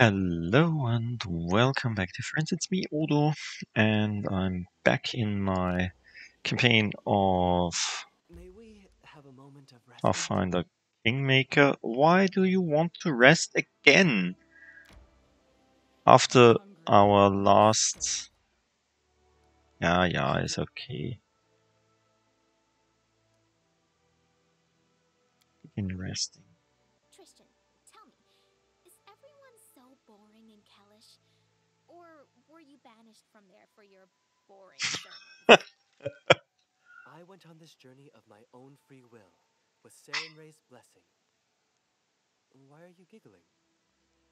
Hello and welcome back to friends. It's me, Odo, and I'm back in my campaign of have a moment of rest? Pathfinder Kingmaker. Why do you want to rest again? After our last. Yeah, yeah, it's okay. Begin resting. Went on this journey of my own free will, with Sarenrae's blessing. Why are you giggling?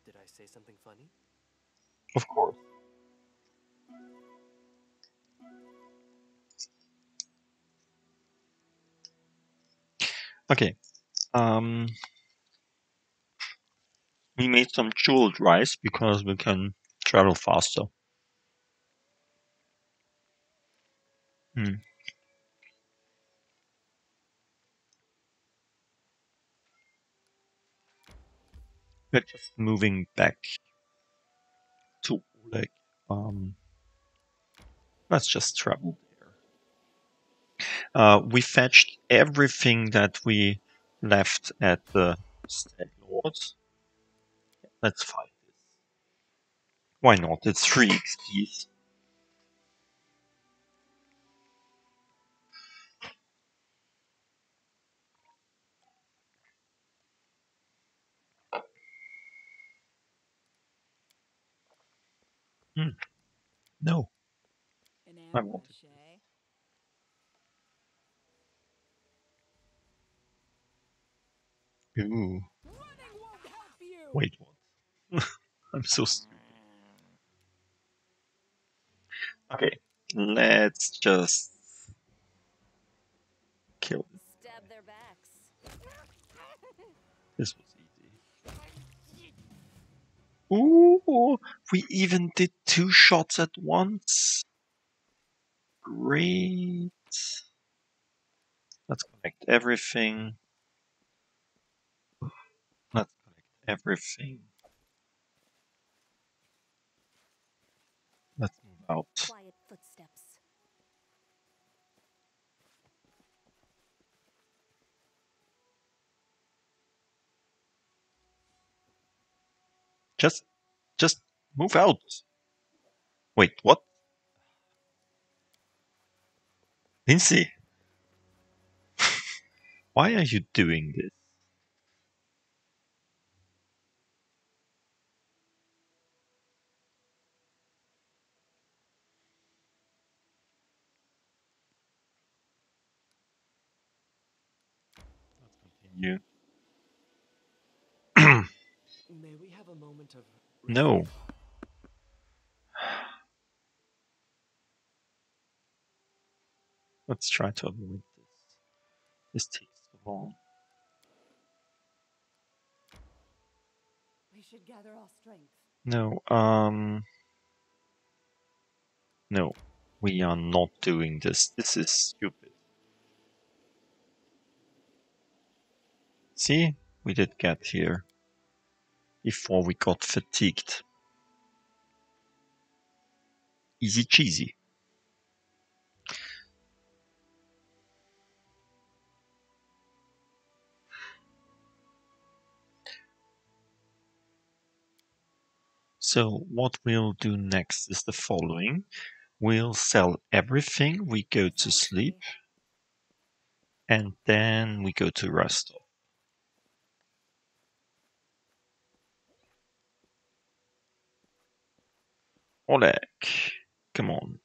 Did I say something funny? Of course. Okay. Um, we made some jeweled rice because we can travel faster. Hmm. Just moving back to Oleg. Um, let's just travel there. Uh, we fetched everything that we left at the Stag Lords. Let's fight this. Why not? It's three XPs. Mm. No. I want ambush? Ooh. Running won't help you. Wait, what? I'm so stupid. Okay, let's just kill Ooh, we even did two shots at once. Great. Let's connect everything. Let's connect everything. Let's move out. Just, just move out. Wait, what? Lindsay, why are you doing this? Let's continue. May we have a moment of? No. Let's try to avoid this. This takes too long. We should gather our strength. No, um. No, we are not doing this. This is stupid. See? We did get here. Before we got fatigued. Easy cheesy. So what we'll do next is the following. We'll sell everything, we go to sleep, and then we go to Oleg, come on.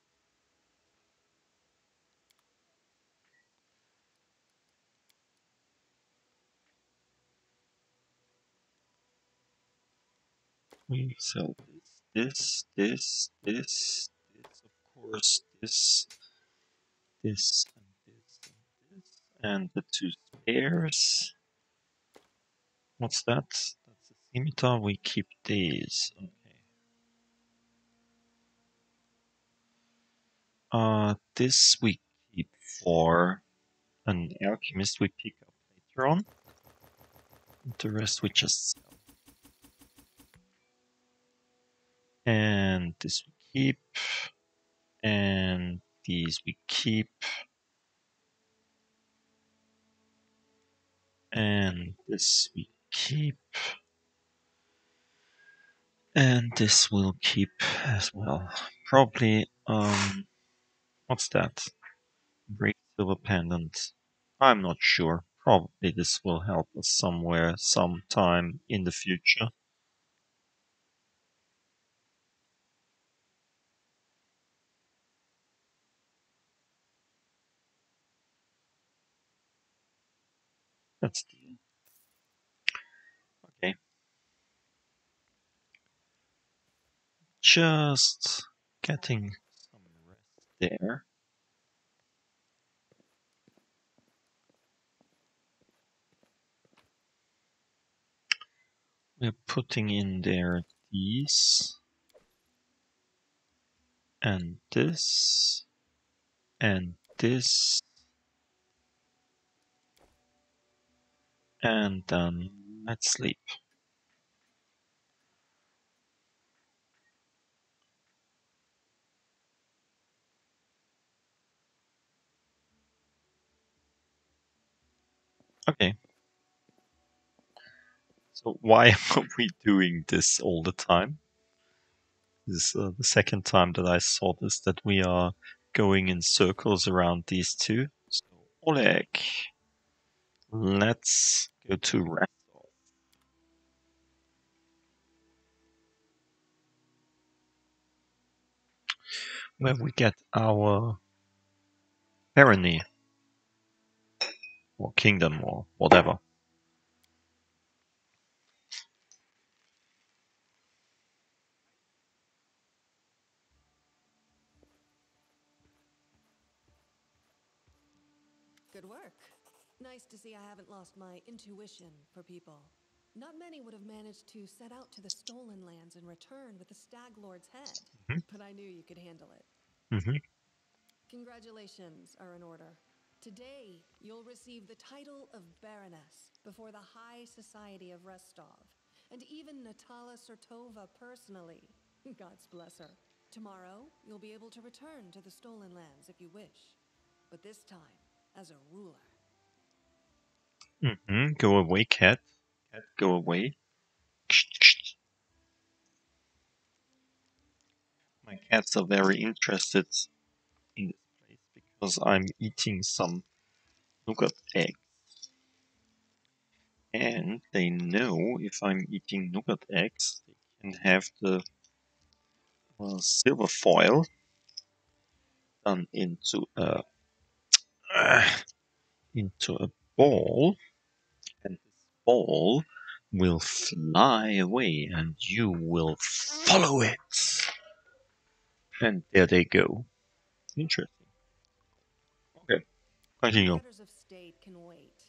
We sell this, this, this, this, this, of course, this, this, and this, and this, and the two spares. What's that? That's a scimitar. We keep these. Uh, this we keep for an alchemist we pick up later on. The rest we just sell. And this we keep. And these we keep. And this we keep. And this will keep as well. Probably, um, what's that? Break silver pendant. I'm not sure. Probably this will help us somewhere, sometime in the future. That's the okay. Just getting there. We're putting in there these and this and this and then let's sleep. Okay. So why are we doing this all the time? This is uh, the second time that I saw this, that we are going in circles around these two. So Oleg, let's go to Restov. Where we get our barony. Or kingdom or whatever. Good work. Nice to see I haven't lost my intuition for people. Not many would have managed to set out to the stolen lands and return with the Stag Lord's head, Mhm. but I knew you could handle it. hmm Congratulations are in order. Today, you'll receive the title of Baroness before the High Society of Restov, and even Natala Surtova personally. God's bless her. Tomorrow, you'll be able to return to the stolen lands if you wish, but this time as a ruler. Mm -hmm. Go away, cat. Cat, go away. My cats are very interested because I'm eating some nougat eggs. And they know if I'm eating nougat eggs, they can have the uh, silver foil done into a into a ball, and this ball will fly away, and you will follow it. And there they go. Interesting. Okay, continue. Matters of state can wait.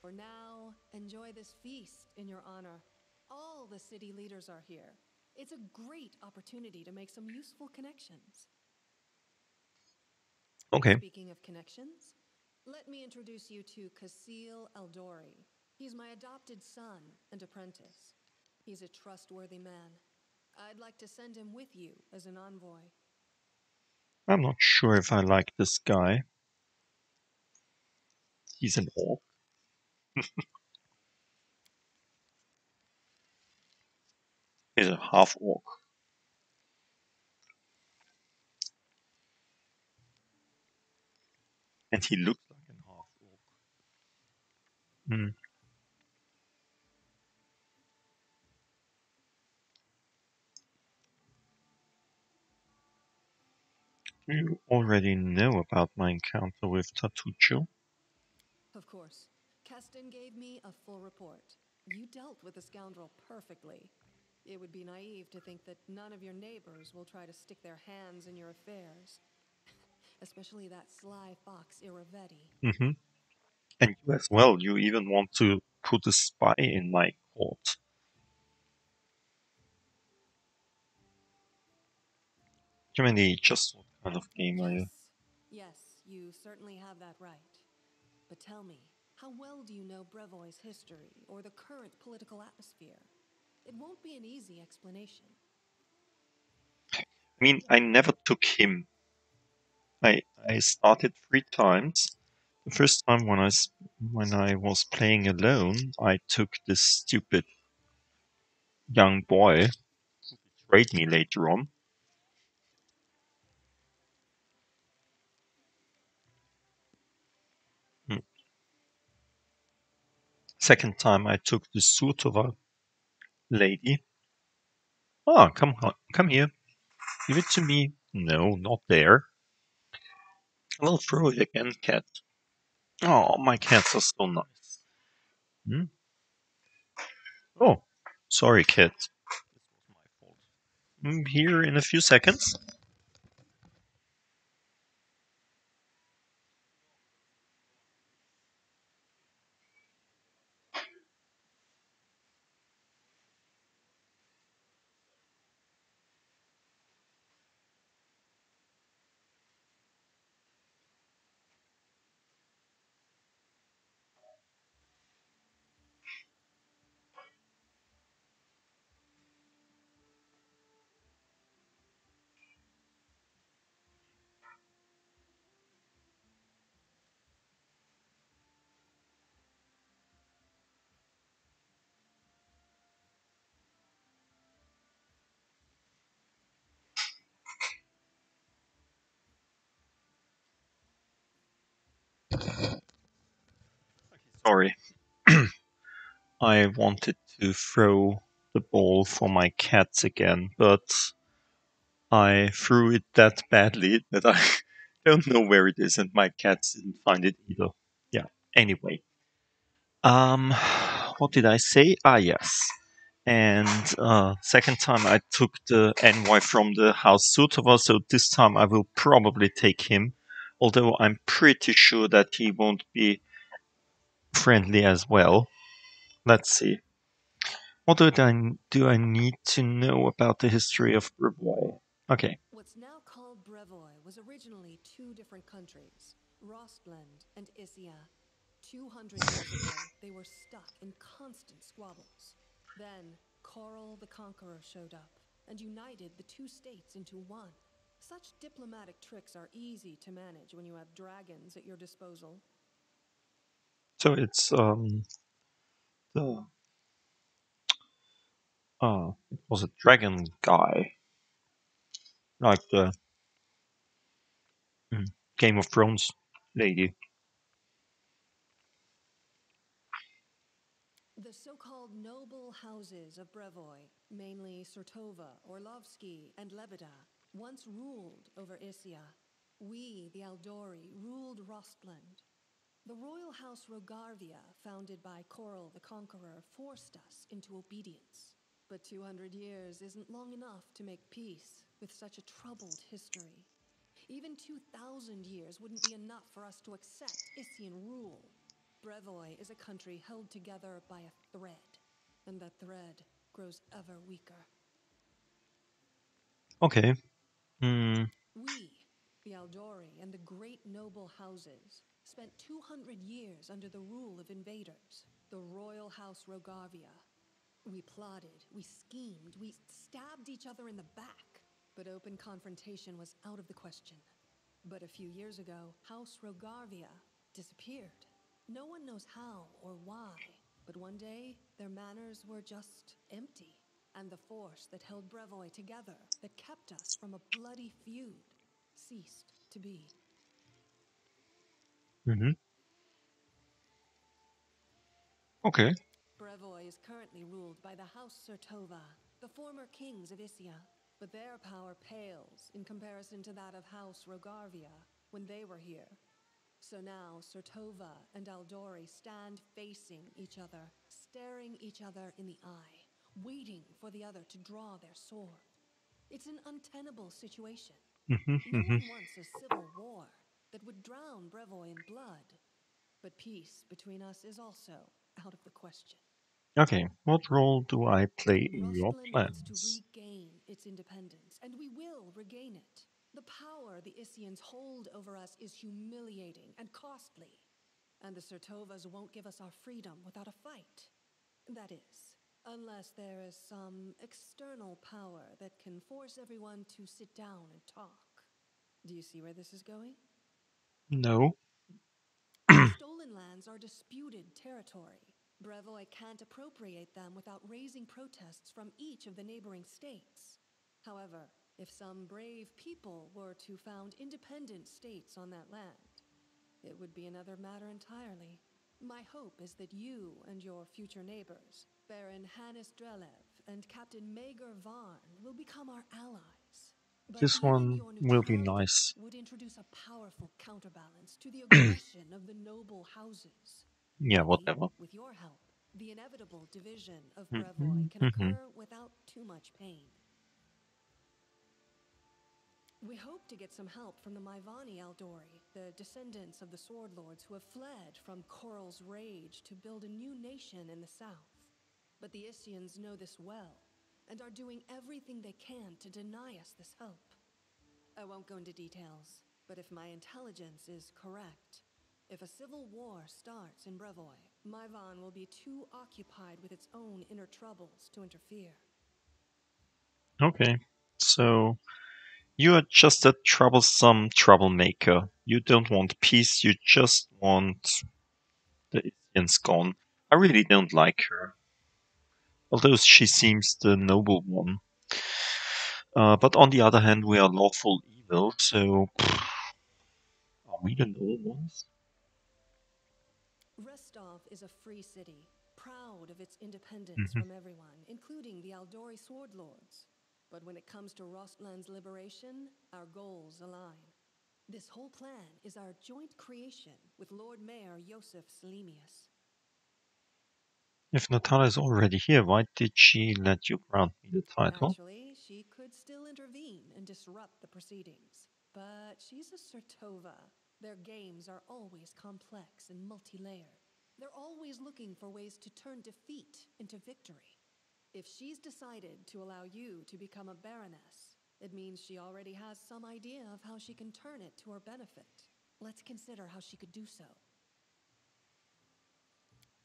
For now, enjoy this feast in your honor. All the city leaders are here. It's a great opportunity to make some useful connections. Okay, Speaking of connections, let me introduce you to Kassil Aldori. He's my adopted son and apprentice. He's a trustworthy man. I'd like to send him with you as an envoy. I'm not sure if I like this guy. He's an orc. He's a half orc. And he looks like an half orc. Hmm. You already know about my encounter with Tartuccio. Of course. Kesten gave me a full report. You dealt with the scoundrel perfectly. It would be naive to think that none of your neighbors will try to stick their hands in your affairs. Especially that sly fox Irovetti. Mm-hmm. And you as well. You even want to put a spy in my court. Jiminy, just what kind of game are you? Yes. Yes, you certainly have that right. But tell me, how well do you know Brevoy's history or the current political atmosphere? It won't be an easy explanation. I mean, I never took him. I I started three times. The first time when I when I was playing alone, I took this stupid young boy who betrayed me later on. Second time, I took the Surtova lady. Ah, come on, come here. Give it to me. No, not there. I'll throw it again, cat. Oh, my cats are so nice. Hmm? Oh, sorry, cat. This was my fault. Mm, Here in a few seconds. Sorry. I wanted to throw the ball for my cats again, but I threw it that badly that I don't know where it is, and my cats didn't find it either. Yeah. Anyway. Um, what did I say? Ah, yes. And uh, second time I took the NY from the House Sutova, so this time I will probably take him. Although I'm pretty sure that he won't be friendly as well. Let's see. What do I, do I need to know about the history of Brevoy? Okay. What's now called Brevoy was originally two different countries, Rostland and Issia. 200 years ago, they were stuck in constant squabbles. Then, Choral the Conqueror showed up and united the two states into one. Such diplomatic tricks are easy to manage when you have dragons at your disposal. So it's um the uh it was a dragon guy. Like the mm, Game of Thrones lady. The so-called noble houses of Brevoy, mainly Surtova, Orlovsky, and Lebeda, once ruled over Issia. We, the Aldori, ruled Rostland. The royal house Rogarvia, founded by Choral the Conqueror, forced us into obedience. But 200 years isn't long enough to make peace with such a troubled history. Even 2,000 years wouldn't be enough for us to accept Issian rule. Brevoy is a country held together by a thread, and that thread grows ever weaker. Okay. Hmm. We, the Aldori and the great noble houses, spent 200 years under the rule of invaders, the royal house Rogarvia. We plotted, we schemed, we stabbed each other in the back, but open confrontation was out of the question. But a few years ago, House Rogarvia disappeared. No one knows how or why, but one day their manners were just empty, and the force that held Brevoy together, that kept us from a bloody feud, ceased to be. Mm-hmm. Okay. Brevoy is currently ruled by the House Surtova, the former kings of Issia, but their power pales in comparison to that of House Rogarvia when they were here. So now Surtova and Aldori stand facing each other, staring each other in the eye, waiting for the other to draw their sword. It's an untenable situation. No one wants a civil war that would drown Brevoy in blood. But peace between us is also out of the question. Okay. What role do I play in your plans? wants to regain its independence, and we will regain it. The power the Issians hold over us is humiliating and costly. And the Surtovas won't give us our freedom without a fight. That is, Unless there is some external power that can force everyone to sit down and talk. Do you see where this is going? No. Stolen lands are disputed territory. Brevoy can't appropriate them without raising protests from each of the neighboring states. However, if some brave people were to found independent states on that land, it would be another matter entirely. My hope is that you and your future neighbors, Baron Hannes Drelev and Captain Maegar Varn, will become our allies. This one will be nice. Would introduce a powerful counterbalance to the aggression of the noble houses. Yeah, whatever. With your help, the inevitable division of Mhm, Brevoy can mhm. occur without too much pain. We hope to get some help from the Mivoni Aldori, the descendants of the Sword Lords who have fled from Choral's rage to build a new nation in the south. But the Issians know this well, and are doing everything they can to deny us this help. I won't go into details, but if my intelligence is correct, if a civil war starts in Brevoy, Mivon will be too occupied with its own inner troubles to interfere. Okay. So you are just a troublesome troublemaker. You don't want peace, you just want the Issians gone. I really don't like her. Although she seems the noble one. Uh, but on the other hand, we are lawful evil, so. Are we the noble ones? Restov is a free city, proud of its independence Mhm. from everyone, including the Aldori Sword Lords. But when it comes to Rostland's liberation, our goals align. This whole plan is our joint creation with Lord Mayor Jusef Sellemius. If Natala is already here, why did she let you grant me the title? Actually, she could still intervene and disrupt the proceedings. But she's a Surtova. Their games are always complex and multi layered. They're always looking for ways to turn defeat into victory. If she's decided to allow you to become a baroness, it means she already has some idea of how she can turn it to her benefit. Let's consider how she could do so.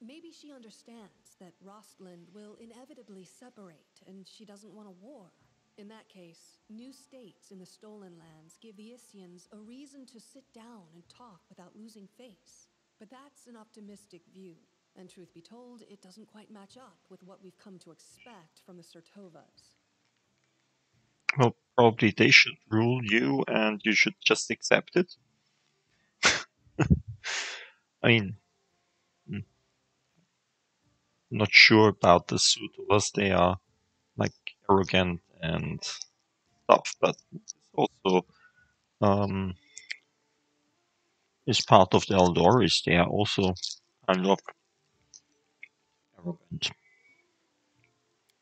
Maybe she understands that Rostland will inevitably separate and she doesn't want a war. In that case, new states in the stolen lands give the Issians a reason to sit down and talk without losing face. But that's an optimistic view. And truth be told, it doesn't quite match up with what we've come to expect from the Surtovas. Well, probably they should rule you and you should just accept it. I mean, not sure about the suit. They are like arrogant and stuff, but also um, is part of the Eldoris. They are also kind of arrogant.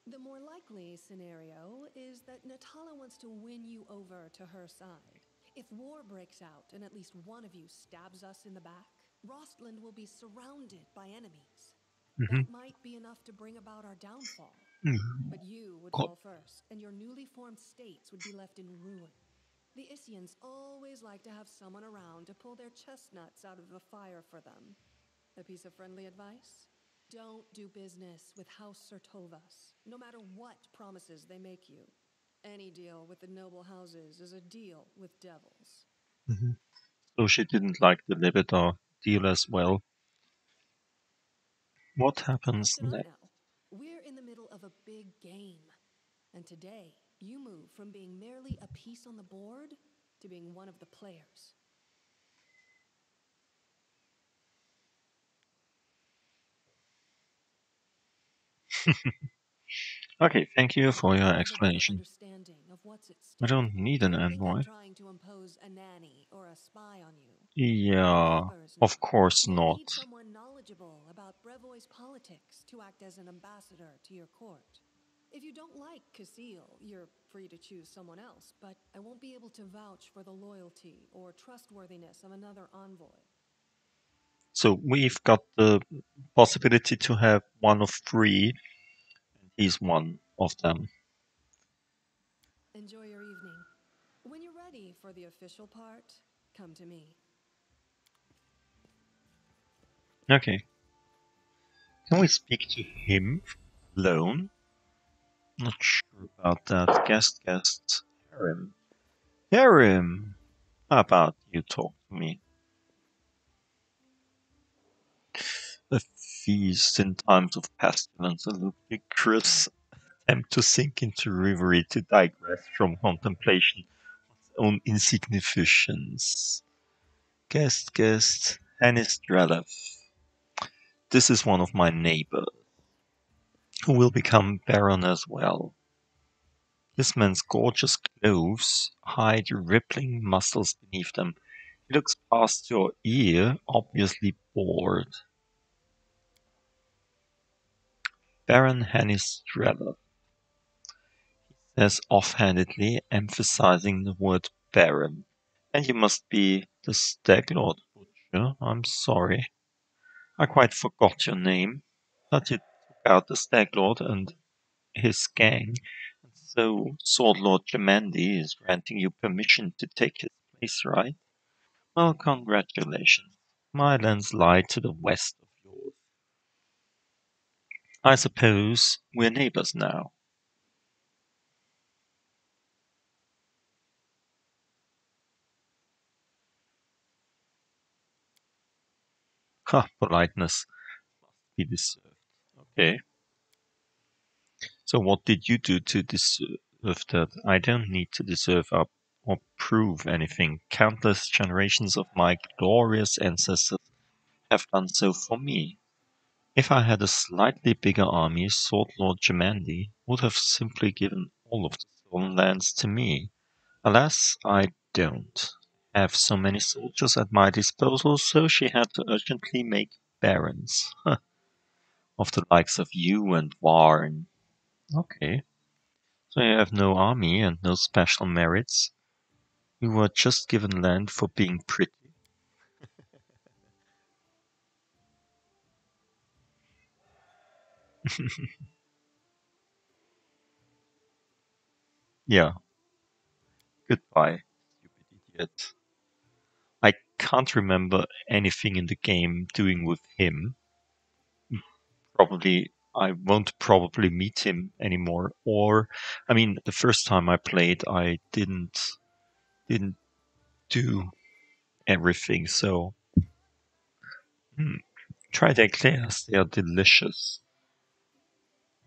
The more likely scenario is that Natala wants to win you over to her side. If war breaks out and at least one of you stabs us in the back, Rostland will be surrounded by enemies. Mhm. That might be enough to bring about our downfall. Mhm. But you would fall first, and your newly formed states would be left in ruin. The Issians always like to have someone around to pull their chestnuts out of the fire for them. A piece of friendly advice? Don't do business with House Surtovas, no matter what promises they make you. Any deal with the noble houses is a deal with devils. So she didn't like the Lebedar deal as well. What happens next? We're in the middle of a big game. And today, you move from being merely a piece on the board to being one of the players. Okay, thank you for your have a better explanation. understanding of what's at I don't need an You think I'm envoy. trying to impose a nanny or a spy on you. Yeah, of course not. Knowledgeable about Brevoy's politics to act as an ambassador to your court. If you don't like Kassil, you're free to choose someone else, but I won't be able to vouch for the loyalty or trustworthiness of another envoy. So we've got the possibility to have one of three, and he's one of them. Enjoy your evening. When you're ready for the official part, come to me. Okay. Can we speak to him alone? Not sure about that. Guest, guest, harem. Harem! How about you talk to me? A feast in times of pestilence, a ludicrous attempt to sink into reverie, to digress from contemplation of one's own insignificance. Guest, guest, Drelev. This is one of my neighbors, who will become Baron as well. This man's gorgeous clothes hide rippling muscles beneath them. He looks past your ear, obviously bored. Baron Hannes Drelev. He says offhandedly, emphasizing the word Baron. And you must be the Stag Lord Butcher. I'm sorry. I quite forgot your name. But you took out the Stag Lord and his gang, and so Sword Lord Jamandi is granting you permission to take his place, right? Well, congratulations. My lands lie to the west of yours. I suppose we're neighbors now. Ha, politeness must be deserved. Okay. So what did you do to deserve that? I don't need to deserve up or prove anything. Countless generations of my glorious ancestors have done so for me. If I had a slightly bigger army, Sword Lord Jamandi would have simply given all of the stolen lands to me. Alas, I don't have so many soldiers at my disposal, so she had to urgently make barons. of the likes of you and Varn. Okay. So you have no army and no special merits. You were just given land for being pretty. yeah. Goodbye, stupid idiot. Can't remember anything in the game doing with him. Probably I won't probably meet him anymore. Or I mean the first time I played I didn't didn't do everything, so hmm. try the eclairs, they are delicious.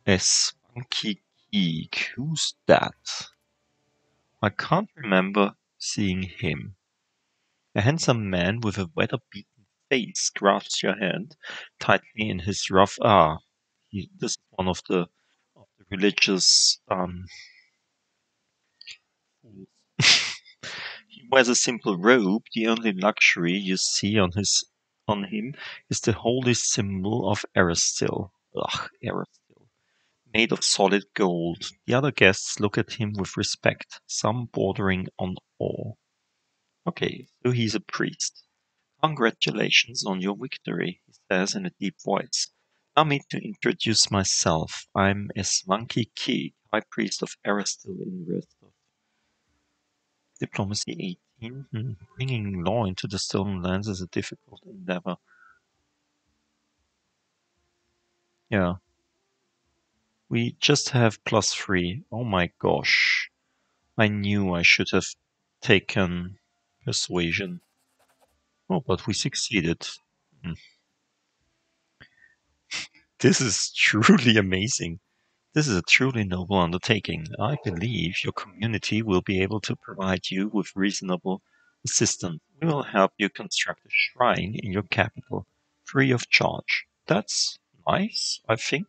Spunky geek, who's that? I can't remember seeing him. A handsome man with a weather-beaten face grasps your hand tightly in his rough ah. He, this is one of the of the religious um, he wears a simple robe. The only luxury you see on his on him is the holy symbol of Erastil. Ugh, Erastil. Made of solid gold. The other guests look at him with respect, some bordering on awe. Okay, so he's a priest. Congratulations on your victory, he says in a deep voice. Allow me to introduce myself. I'm Esvanki Ki, High Priest of Erastil in Restov. Diplomacy 18. Hmm. Bringing law into the stolen lands is a difficult endeavor. Yeah. We just have plus three. Oh my gosh. I knew I should have taken persuasion. Oh, but we succeeded. Hmm. This is truly amazing. This is a truly noble undertaking. I believe your community will be able to provide you with reasonable assistance. We will help you construct a shrine in your capital, free of charge. That's nice, I think.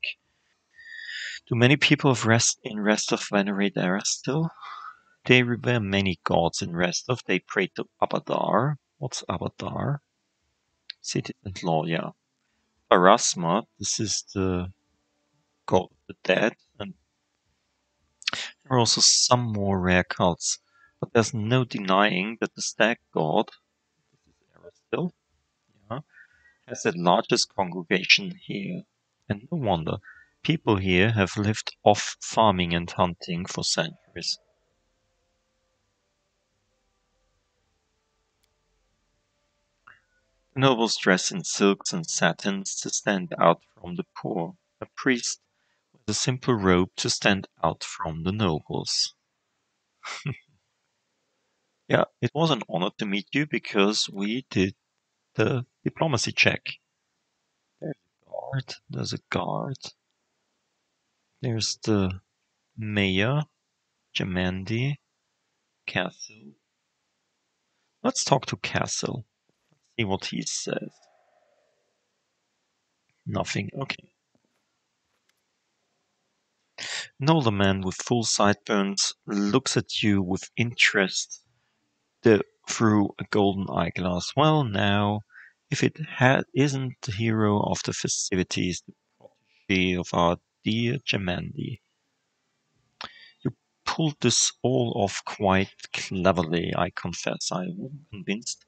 Do many people of Rest in Restov venerate Erastil? They revere many gods in Restov. They pray to Abadar. What's Abadar? Citizen law, yeah. Pharasma, this is the god of the dead, and there are also some more rare cults. But there's no denying that the stag god, this is Erastil, yeah, has the largest congregation here. And no wonder, people here have lived off farming and hunting for centuries. Nobles dress in silks and satins to stand out from the poor. A priest with a simple robe to stand out from the nobles. yeah, it was an honor to meet you because we did the diplomacy check. There's a guard, there's a guard. There's the mayor, Jamandi, Castle. Let's talk to Castle. What he says. Nothing, okay. An older man with full sideburns looks at you with interest the, through a golden eyeglass. Well, now, if it ha- isn't the hero of the festivities, the protege of our dear Jamandi. You pulled this all off quite cleverly, I confess. I wasn't convinced.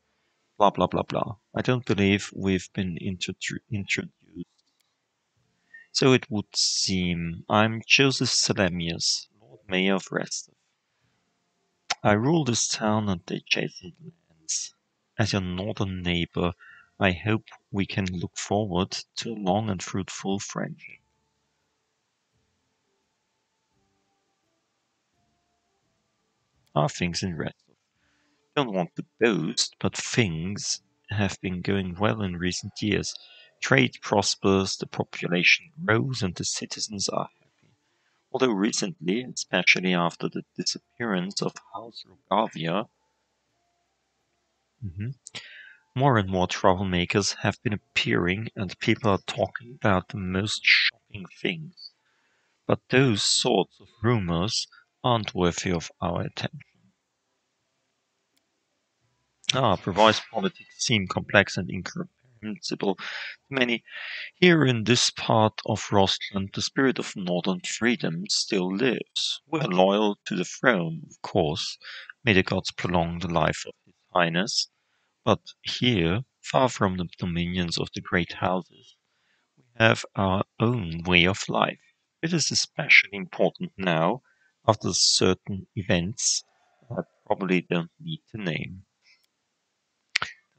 Blah, blah, blah, blah. I don't believe we've been introduced so it would seem I'm Jusef Sellemius, Lord Mayor of Restov. I rule this town and the adjacent lands. As your northern neighbor, I hope we can look forward to a long and fruitful friendship. Are things in Restov? Don't want to boast, but things have been going well in recent years. Trade prospers, the population grows, and the citizens are happy. Although recently, especially after the disappearance of House Rogarvia, mhm, more and more troublemakers have been appearing, and people are talking about the most shocking things. But those sorts of rumors aren't worthy of our attention. Ah, provides politics seem complex and incomprehensible to many. Here in this part of Rostland, the spirit of northern freedom still lives. We are loyal to the throne, of course. May the gods prolong the life of His Highness. But here, far from the dominions of the great houses, we have our own way of life. It is especially important now, after certain events I probably don't need to name.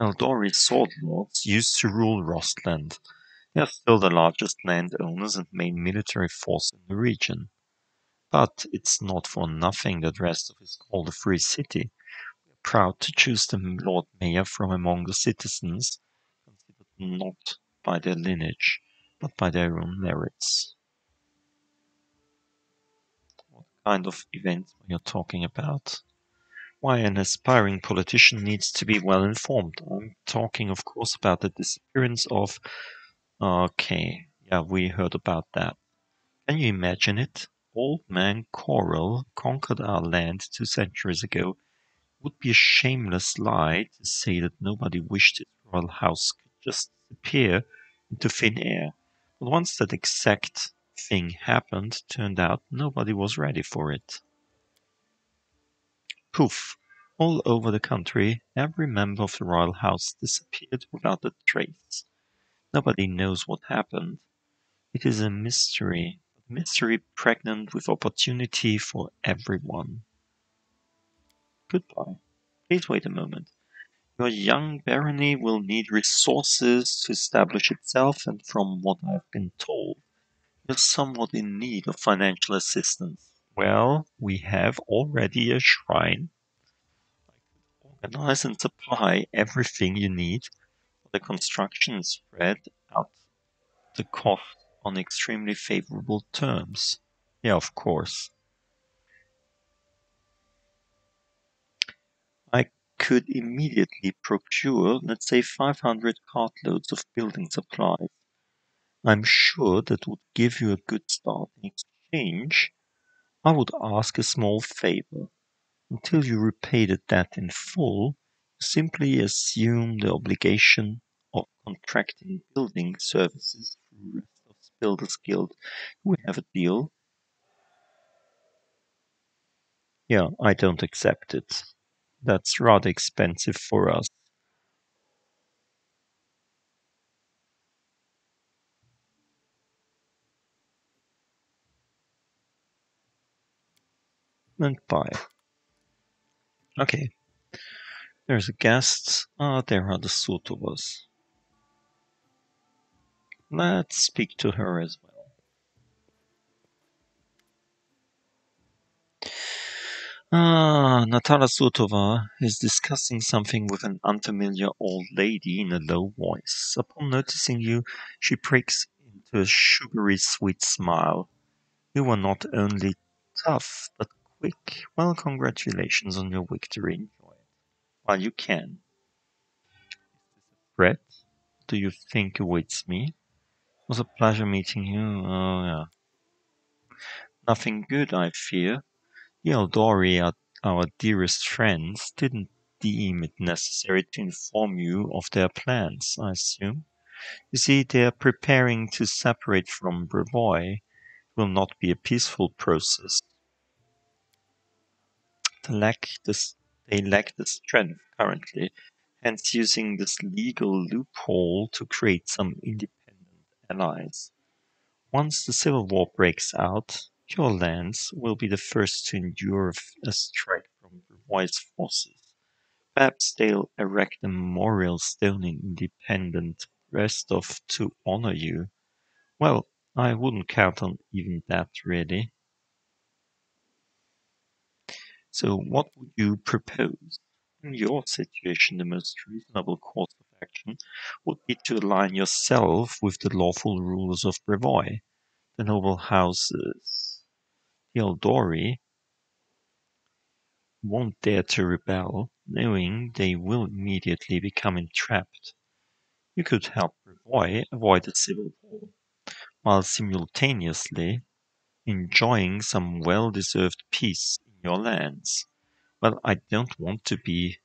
Aldori sword lords used to rule Rostland. They are still the largest landowners and main military force in the region. But it's not for nothing that Restov is called a free city. We are proud to choose the Lord Mayor from among the citizens, considered not by their lineage, but by their own merits. What kind of events are you talking about? Why an aspiring politician needs to be well informed. I'm talking, of course, about the disappearance of. Okay, yeah, we heard about that. Can you imagine it? Old man Coral conquered our land two centuries ago. It would be a shameless lie to say that nobody wished his royal house could just disappear into thin air. But once that exact thing happened, turned out nobody was ready for it. Poof! All over the country, every member of the royal house disappeared without a trace. Nobody knows what happened. It is a mystery, a mystery pregnant with opportunity for everyone. Goodbye. Please wait a moment. Your young barony will need resources to establish itself, and from what I've been told, you're somewhat in need of financial assistance. Well, we have already a shrine. I could organize and supply everything you need for the construction spread out the cost on extremely favorable terms. Yeah, of course. I could immediately procure, let's say, 500 cartloads of building supplies. I'm sure that would give you a good start. In exchange, I would ask a small favor. Until you repay the debt in full, simply assume the obligation of contracting building services through Restov's Builders Guild. We have a deal? Yeah, I don't accept it. That's rather expensive for us. Basement by. Okay. There's a guest. Ah, there are the Sutovas. Let's speak to her as well. Ah, Natala Sutova is discussing something with an unfamiliar old lady in a low voice. Upon noticing you, she breaks into a sugary sweet smile. You are not only tough, but quick. Well, congratulations on your victory. Enjoy it. While you can. Brett, do you think awaits me? It was a pleasure meeting you. Oh, yeah. Nothing good, I fear. The Aldori, our, our dearest friends, didn't deem it necessary to inform you of their plans, I assume. You see, they are preparing to separate from Brevoy. It will not be a peaceful process. Lack, this, they lack the strength currently, hence using this legal loophole to create some independent allies. Once the civil war breaks out, your lands will be the first to endure a strike from Brevoy's forces. Perhaps they'll erect a memorial stone in independent Restov to honor you. Well, I wouldn't count on even that, really. So, what would you propose? In your situation, the most reasonable course of action would be to align yourself with the lawful rulers of Brevoy, the noble houses. The Aldori won't dare to rebel, knowing they will immediately become entrapped. You could help Brevoy avoid a civil war, while simultaneously enjoying some well-deserved peace in your lands. Well, I don't want to be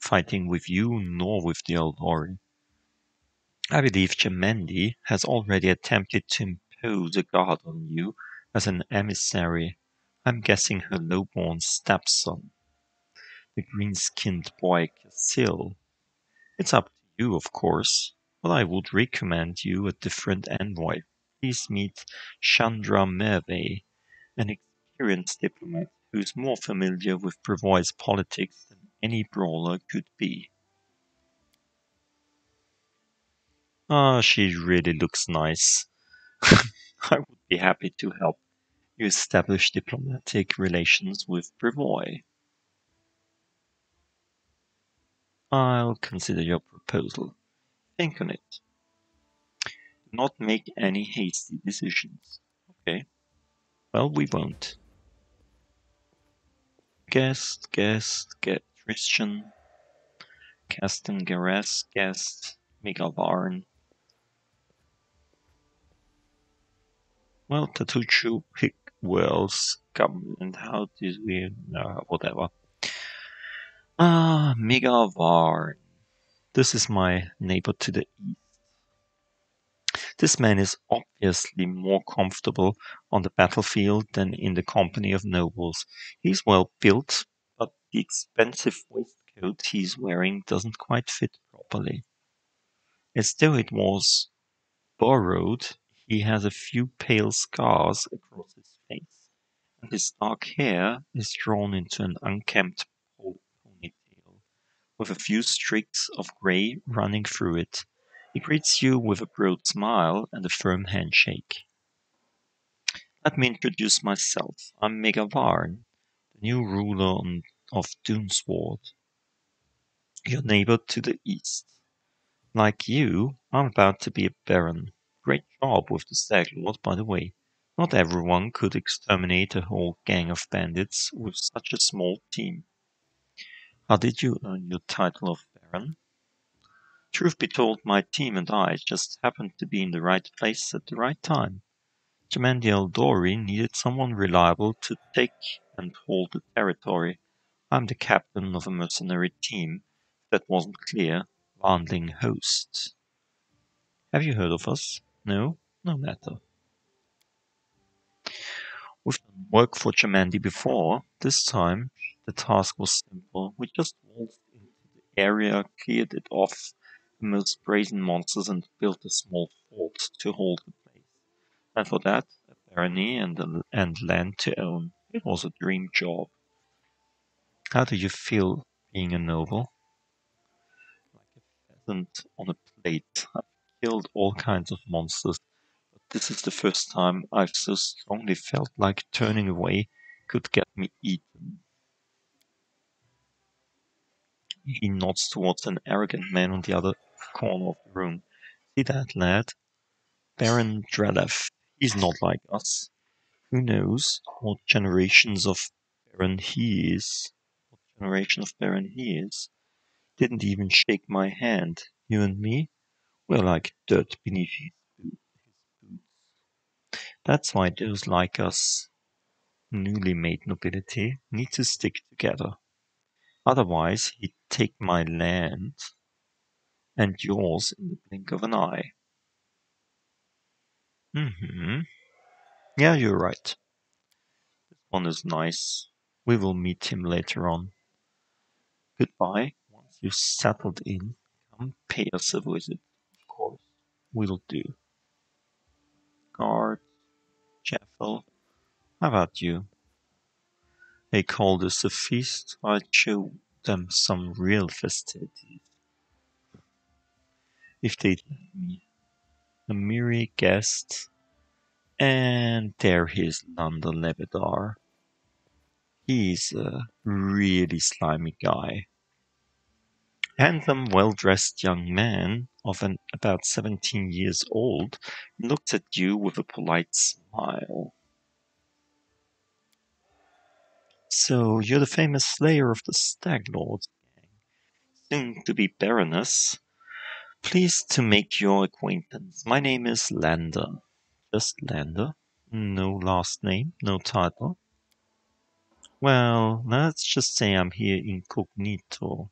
fighting with you nor with the old Aldori. I believe Jamandi has already attempted to impose a guard on you as an emissary. I'm guessing her lowborn stepson, the green-skinned boy Kassil. It's up to you, of course, but I would recommend you a different envoy. Please meet Chandra Merve, an experienced diplomat who's more familiar with Brevoy's politics than any brawler could be. Ah, she really looks nice. I would be happy to help you establish diplomatic relations with Brevoy. I'll consider your proposal. Think on it. Not make any hasty decisions. Okay. Well, we won't. Guest, guest, get Christian, Kesten Garess, guest, Maegar Varn. Well, Tartuccio pick Wells come and How did we uh, whatever? Ah, Maegar Varn. This is my neighbor to the east. This man is obviously more comfortable on the battlefield than in the company of nobles. He's well built, but the expensive waistcoat he's wearing doesn't quite fit properly. As though it was borrowed, he has a few pale scars across his face, and his dark hair is drawn into an unkempt ponytail, with a few streaks of grey running through it. He greets you with a broad smile and a firm handshake. Let me introduce myself. I'm Maegar Varn, the new ruler of Doomsword, your neighbor to the east. Like you, I'm about to be a baron. Great job with the Stag Lord, by the way. Not everyone could exterminate a whole gang of bandits with such a small team. How did you earn your title of baron? Truth be told, my team and I just happened to be in the right place at the right time. Jamandi Aldori needed someone reliable to take and hold the territory. I'm the captain of a mercenary team. That wasn't clear, Landling Host. Have you heard of us? No? No matter. We've done work for Jamandi before. This time, the task was simple. We just waltzed into the area, cleared it off, the most brazen monsters and built a small fort to hold the place. And for that, a barony and, a, and land to own. It was a dream job. How do you feel being a noble? Like a pheasant on a plate. I've killed all kinds of monsters, but this is the first time I've so strongly felt like turning away could get me eaten. He nods towards an arrogant man on the other corner of the room. See that lad? Baron Drelev. He's not like us. Who knows what generations of Baron he is? What generation of Baron he is? Didn't even shake my hand. You and me? We're like dirt beneath his boots. That's why those like us, newly made nobility, need to stick together. Otherwise, he'd take my land and yours in the blink of an eye. Mm-hmm. Yeah, you're right. This one is nice. We will meet him later on. Goodbye. Once you've settled in, come pay us a visit. Of course, we'll do. Guard, Jeffel, how about you? They call this a feast. I'd show them some real festivities. If me. A merry guest. And there is Lander Lebedar. He's a really slimy guy. Handsome, well-dressed young man of an about seventeen years old looks at you with a polite smile. So you're the famous slayer of the Stag Lords gang, soon to be Baroness. Pleased to make your acquaintance. My name is Lander. Just Lander. No last name, no title. Well, let's just say I'm here incognito.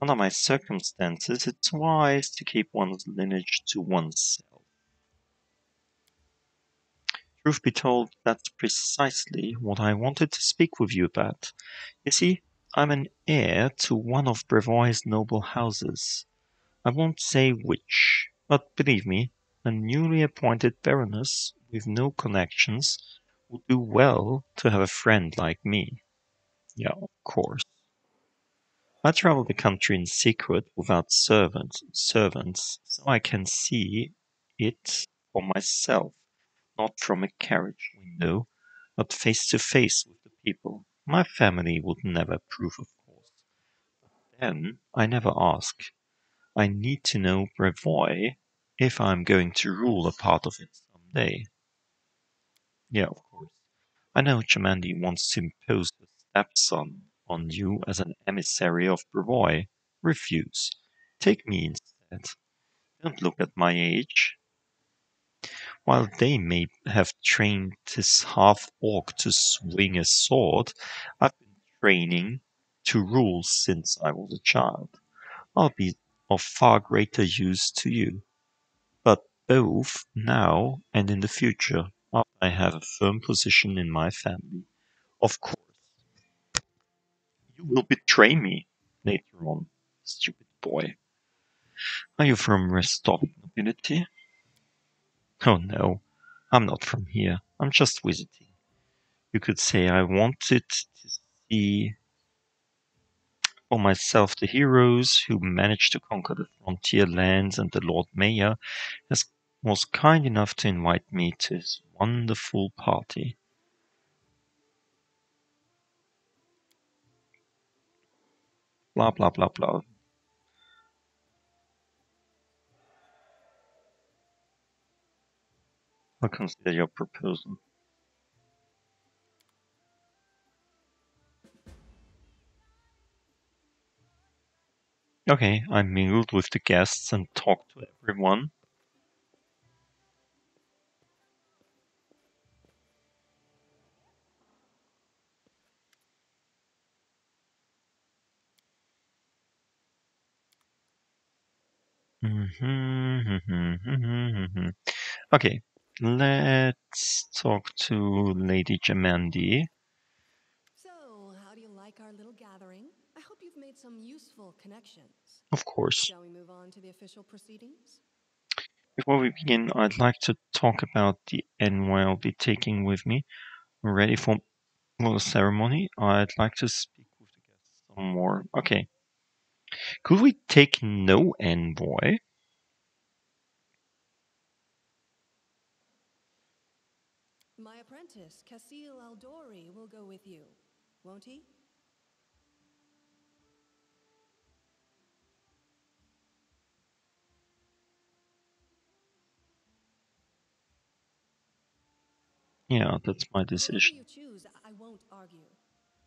Under my circumstances, it's wise to keep one's lineage to oneself. Truth be told, that's precisely what I wanted to speak with you about. You see, I'm an heir to one of Brevoy's noble houses. I won't say which, but believe me, a newly appointed baroness with no connections would do well to have a friend like me. Yeah, of course. I travel the country in secret without servants, servants, so I can see it for myself not from a carriage window, but face to face with the people. My family would never approve, of course. But then I never ask. I need to know Brevoy if I'm going to rule a part of it someday. Yeah, of course. I know Jamandi wants to impose a stepson on you as an emissary of Brevoy. Refuse. Take me instead. Don't look at my age. While they may have trained this half-orc to swing a sword, I've been training to rule since I was a child. I'll be of far greater use to you. But both now and in the future, I have a firm position in my family. Of course. You will betray me later on, stupid boy. Are you from Restov nobility? Oh no, I'm not from here. I'm just visiting. You could say I wanted to see for myself the heroes who managed to conquer the frontier lands, and the Lord Mayor has, was kind enough to invite me to his wonderful party. Blah blah blah blah. I'll consider your proposal. Okay, I mingled with the guests and talked to everyone. Mm-hmm, mm-hmm, mm-hmm, mm-hmm. okay, let's talk to Lady Jamandi. So, how do you like our little gathering? I hope you've made some useful connections. Of course. Shall we move on to the official proceedings? Before we begin, I'd like to talk about the envoy I'll be taking with me. I'm Ready for the ceremony? I'd like to speak with the guests some more. Okay. Could we take no envoy? My apprentice Kassil Aldori, will go with you, won't he? Yeah, that's my Whatever decision. you choose, I won't argue.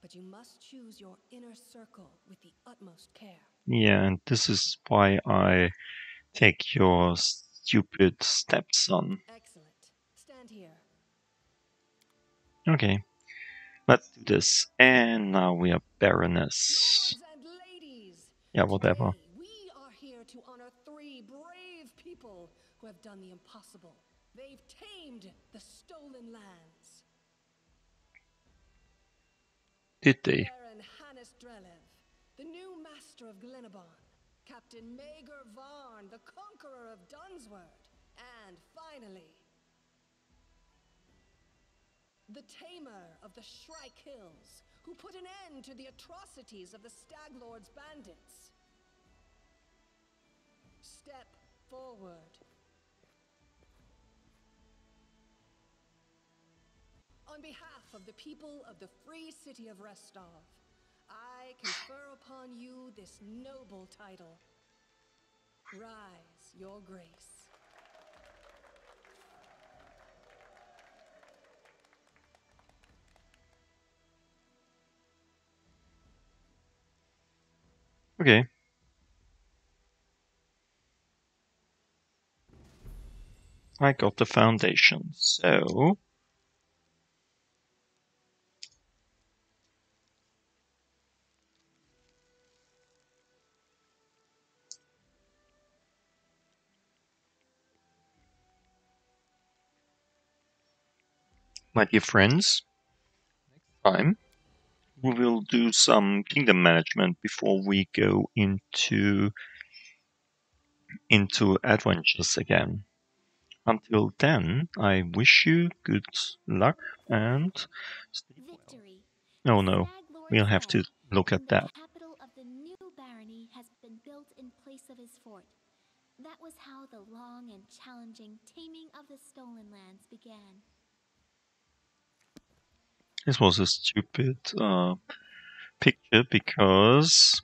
But you must choose your inner circle with the utmost care. Yeah, and this is why I take your stupid stepson. Excellent. Stand here. Okay, let's do this. And now we are Baroness. And ladies, Yeah, whatever. today we are here to honor three brave people who have done the impossible. They've tamed the stolen lands. Did they? Baron Hannes Drelev, the new master of Glenebon, Captain Maegar Varn, the conqueror of Dunsward, and finally, the tamer of the Shrike Hills, who put an end to the atrocities of the Staglord's bandits. Step forward. On behalf of the people of the free city of Restov, I confer upon you this noble title. Rise, your grace. Okay. I got the foundation, so my dear friends, next time we will do some kingdom management before we go into into adventures again. Until then, I wish you good luck and stay well. Victory. Oh no, we'll have to look at that. The capital of the new barony has been built in place of his fort. That was how the long and challenging taming of the stolen lands began. This was a stupid uh, picture because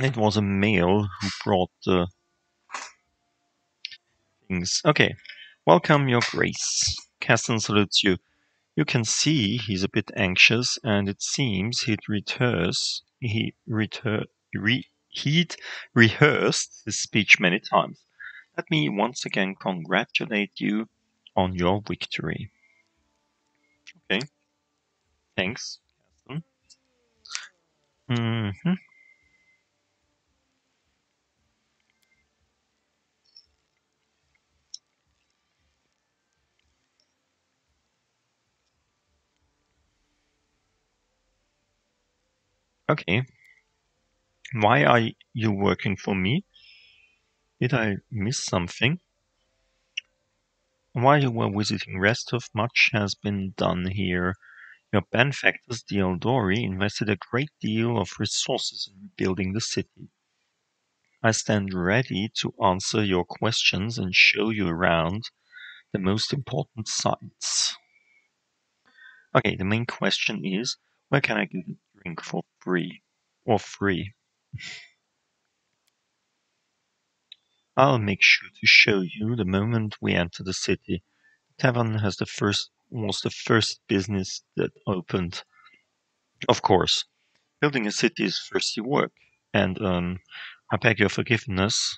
it was a male who brought the things. Okay, welcome, Your Grace. Kesten salutes you. You can see he's a bit anxious, and it seems he'd rehearse he retur, re, he'd rehearsed his speech many times. Let me once again congratulate you on your victory. Thanks, Kesten. hmm Okay. Why are you working for me? Did I miss something? While you were visiting Restov, much has been done here. Your benefactors, the Aldori, invested a great deal of resources in rebuilding the city. I stand ready to answer your questions and show you around the most important sites. Okay, the main question is where can I get a drink for free? Or free? I'll make sure to show you the moment we enter the city. The tavern has the first was the first business that opened. Of course, building a city is thirsty work, and um, I beg your forgiveness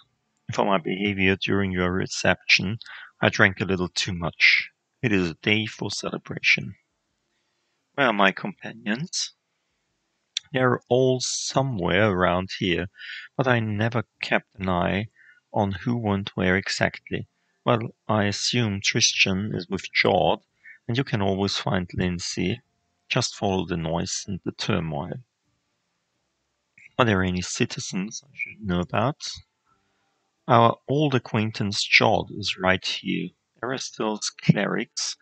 for my behavior during your reception. I drank a little too much. It is a day for celebration. Where are my companions? They're all somewhere around here, but I never kept an eye on who went where exactly. Well, I assume Tristan is with Jhod, and you can always find Linzi. Just follow the noise and the turmoil. Are there any citizens I should know about? Our old acquaintance Jhod is right here. Erastil's clerics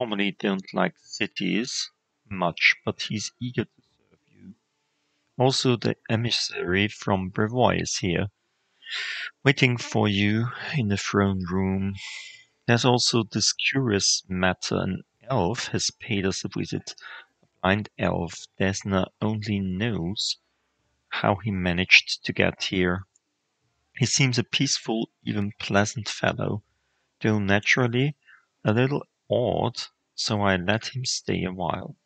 normally don't like cities much, but he's eager to serve you. Also, the emissary from Brevoy is here, waiting for you in the throne room. There's also this curious matter an elf has paid us a visit. A blind elf. Desna only knows how he managed to get here. He seems a peaceful, even pleasant fellow, though naturally a little odd, so I let him stay a while.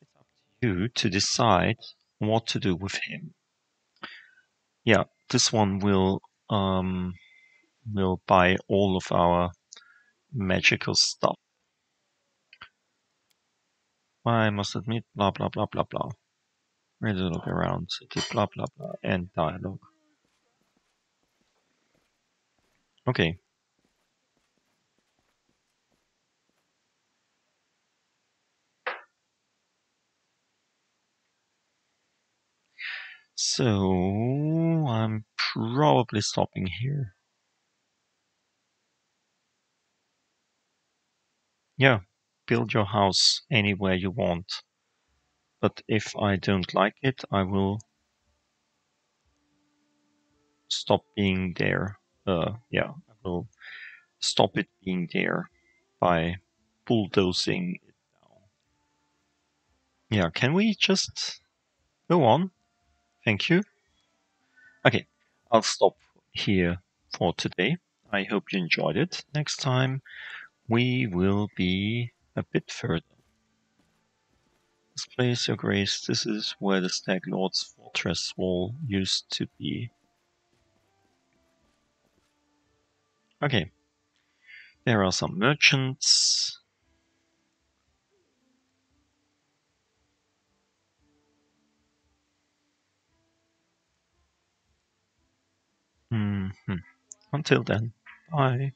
It's up to you to decide what to do with him. Yeah, this one will um, will buy all of our magical stuff. I must admit, blah blah blah blah blah. Ready to look around, city, blah blah blah, and dialogue. Okay. So I'm probably stopping here. Yeah, build your house anywhere you want. But if I don't like it, I will stop being there. Uh, yeah, I will stop it being there by bulldozing it down. Yeah, can we just go on? Thank you. Okay, I'll stop here for today. I hope you enjoyed it. Next time we will be a bit further. This place, Your Grace, this is where the Stag Lord's fortress wall used to be. Okay. There are some merchants. Mm -hmm. Until then, bye.